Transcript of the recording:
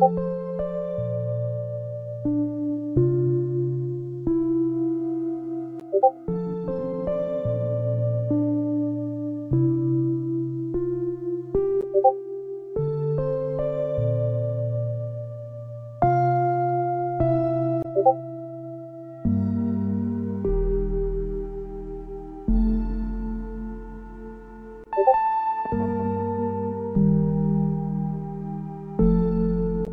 you.